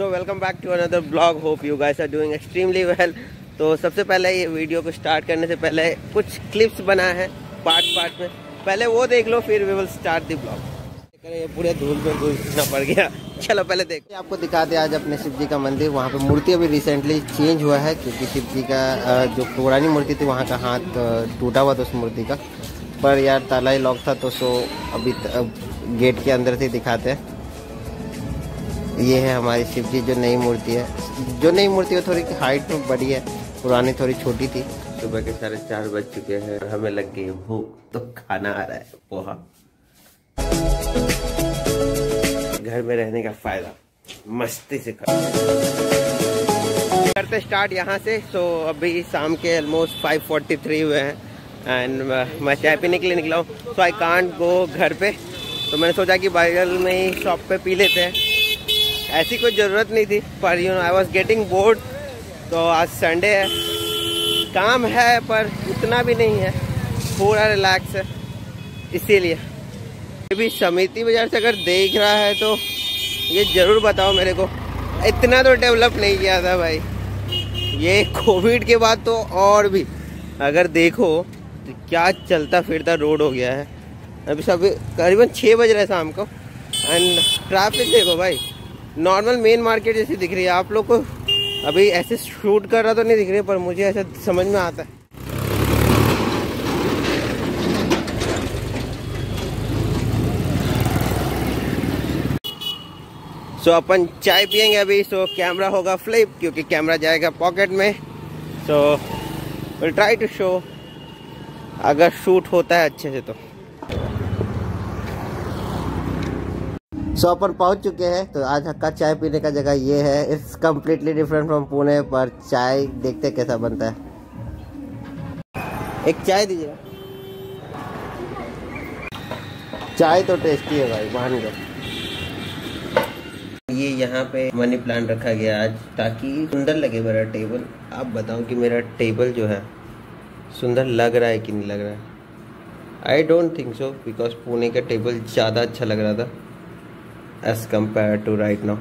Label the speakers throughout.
Speaker 1: So welcome back to another blog hope you guys are doing extremely well तो सबसे पहले ये video को स्टार्ट करने से पहले कुछ क्लिप्स बना है पार्ट पार्ट में। पहले वो देख लो, फिर we will start the blog ये पूरे धूल में घुसना पड़ गया। चलो, पहले देखो। आपको दिखाते आज अपने शिव जी का मंदिर। वहाँ पे मूर्ति अभी रिसेंटली चेंज हुआ है, क्योंकि शिव जी का जो पुरानी मूर्ति थी, वहाँ का हाथ टूटा हुआ था उस मूर्ति का। पर यार, ताला ही लॉक था तो सो अभी गेट के अंदर से दिखाते हैं। ये है हमारी शिव जी जो नई मूर्ति है। जो नई मूर्ति है थोड़ी हाइट में बड़ी है पुरानी थोड़ी छोटी थी। सुबह के साढ़े चार बज चुके हैं और हमें लग गई भूख तो खाना आ रहा है पोहा। घर में रहने का फ़ायदा मस्ती से करते स्टार्ट यहाँ से सो अभी शाम के ऑलमोस्ट 5:43 हुए हैं एंड मैं चाय पीने के लिए निकला हूँ। सो आई कांट गो घर पे तो मैंने सोचा कि बाइल में ही शॉप पे पी लेते हैं। ऐसी कोई ज़रूरत नहीं थी, पर you know I was getting bored तो आज संडे है। काम है, पर उतना भी नहीं है। पूरा रिलैक्स है। इसीलिए। भी समिति बाज़ार से अगर देख रहा है तो ये ज़रूर बताओ मेरे को। इतना तो डेवलप नहीं किया था भाई। ये कोविड के बाद तो और भी। अगर देखो तो क्या चलता फिरता रोड हो गया है। अभी सब करीबन छः बज रहे शाम को। एंड ट्रैफ़िक देखो भाई। नॉर्मल मेन मार्केट जैसी दिख रही है। आप लोग को अभी ऐसे शूट कर रहा तो नहीं दिख रही पर मुझे ऐसा समझ में आता है। सो so, अपन चाय पियेंगे अभी। सो so, कैमरा होगा फ्लिप क्योंकि कैमरा जाएगा पॉकेट में। So will try to show अगर शूट होता है अच्छे से तो। सो so, अपन पहुँच चुके हैं। तो आज हक्का चाय पीने का जगह ये है। It's completely different from Pune पर चाय देखते कैसा बनता है। एक चाय दीजिए। चाय तो टेस्टी है भाई मान गए। ये यहाँ पे मनी प्लांट रखा गया आज ताकि सुंदर लगे मेरा टेबल आप बताओ कि मेरा टेबल जो है सुंदर लग रहा है कि नहीं लग रहा है? I don't think so because Pune का टेबल ज़्यादा अच्छा लग रहा था। As compare to right now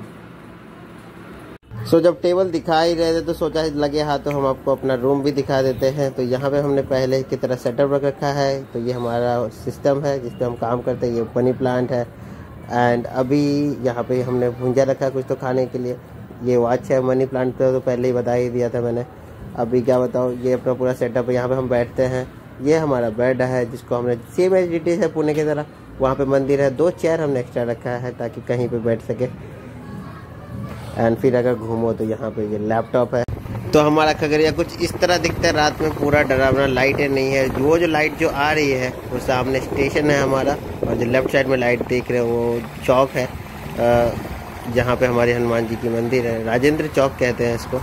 Speaker 1: so जब टेबल दिखा ही रहे थे तो सोचा लगे हाँ तो हम आपको अपना रूम भी दिखा देते हैं। तो यहाँ पे हमने पहले की तरह सेटअप रख रखा है। तो ये हमारा सिस्टम है, जिस पे हम काम करते हैं, ये मनी प्लांट है। एंड अभी यहाँ पे हमने भूंजा रखा कुछ तो खाने के लिए। ये वॉच है मनी प्लांट पे तो पहले ही बता ही दिया था मैंने। अभी क्या बताओ ये अपना पूरा सेटअप है, यहाँ पे हम बैठते हैं। ये हमारा बेड है, जिसको हमने सेम एच है, पुणे की तरह। वहाँ पे मंदिर है, दो चेयर हमने एक्स्ट्रा रखा है ताकि कहीं पे बैठ सके। एंड फिर अगर घूमो तो यहाँ पे ये लैपटॉप है। तो हमारा खगड़िया कुछ इस तरह दिखता है, रात में पूरा डरावना लाइटें नहीं है। वो जो लाइट जो आ रही है, वो सामने स्टेशन है हमारा और जो लेफ़्ट साइड में लाइट देख रहे हो, वो चौक है। जहाँ पे हमारे हनुमान जी की मंदिर है। राजेंद्र चौक कहते हैं इसको।